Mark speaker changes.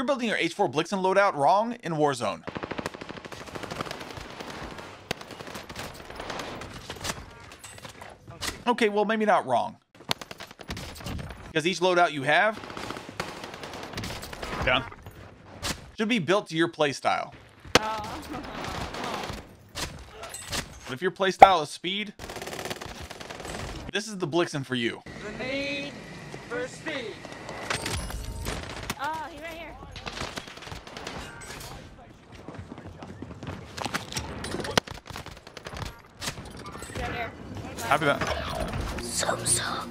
Speaker 1: You're building your H4 Blixen loadout wrong in Warzone. Okay, well, maybe not wrong. Because each loadout you have should be built to your playstyle.
Speaker 2: Oh.
Speaker 1: But if your playstyle is speed, this is the Blixen for you.
Speaker 3: The need for speed.
Speaker 1: Happy
Speaker 2: some.